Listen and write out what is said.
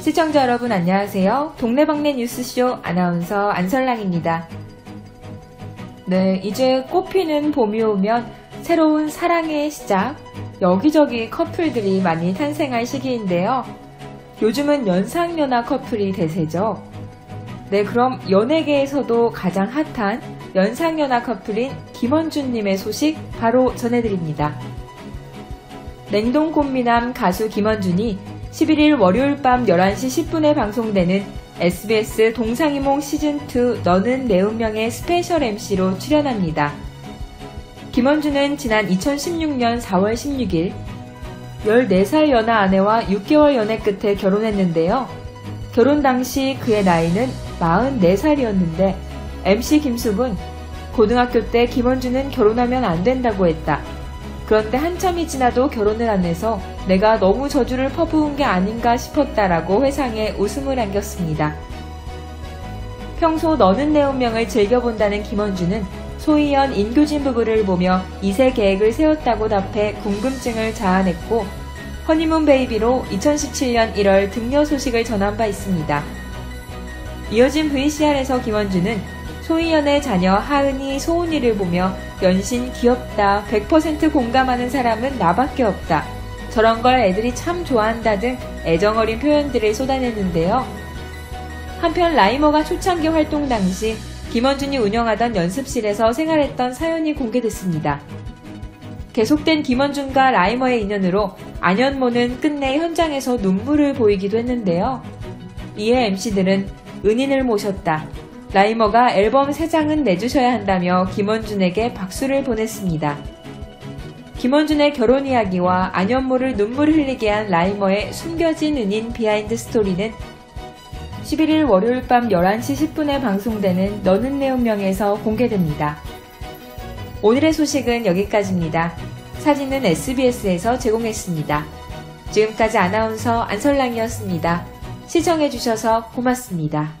시청자 여러분 안녕하세요. 동네방네 뉴스쇼 아나운서 안설랑입니다. 네, 이제 꽃피는 봄이 오면 새로운 사랑의 시작, 여기저기 커플들이 많이 탄생할 시기인데요. 요즘은 연상연하 커플이 대세죠. 네, 그럼 연예계에서도 가장 핫한 연상연하 커플인 김원준님의 소식 바로 전해드립니다. 냉동꽃미남 가수 김원준이 11일 월요일 밤 11시 10분에 방송되는 SBS 동상이몽 시즌2 너는 내 운명의 스페셜 MC로 출연합니다. 김원준은 지난 2016년 4월 16일 14살 연하 아내와 6개월 연애 끝에 결혼했는데요. 결혼 당시 그의 나이는 44살이었는데 MC 김숙은 고등학교 때 김원준은 결혼하면 안 된다고 했다. 그런데 한참이 지나도 결혼을 안 해서 내가 너무 저주를 퍼부은 게 아닌가 싶었다라고 회상에 웃음을 안겼습니다. 평소 너는 내 운명을 즐겨본다는 김원준은 소희연 인교진 부부를 보며 2세 계획을 세웠다고 답해 궁금증을 자아냈고 허니문 베이비로 2017년 1월 등려 소식을 전한 바 있습니다. 이어진 VCR에서 김원준은 소희연의 자녀 하은이 소은이를 보며 연신 귀엽다, 100% 공감하는 사람은 나밖에 없다. 저런 걸 애들이 참 좋아한다 등 애정어린 표현들을 쏟아냈는데요. 한편 라이머가 초창기 활동 당시 김원준이 운영하던 연습실에서 생활했던 사연이 공개됐습니다. 계속된 김원준과 라이머의 인연으로 안현모는 끝내 현장에서 눈물을 보이기도 했는데요. 이에 MC들은 은인을 모셨다. 라이머가 앨범 3장은 내주셔야 한다며 김원준에게 박수를 보냈습니다. 김원준의 결혼 이야기와 안현모를 눈물 흘리게 한 라이머의 숨겨진 은인 비하인드 스토리는 11일 월요일 밤 11시 10분에 방송되는 너는 내 운명에서 공개됩니다. 오늘의 소식은 여기까지입니다. 사진은 SBS에서 제공했습니다. 지금까지 아나운서 안선랑이었습니다. 시청해주셔서 고맙습니다.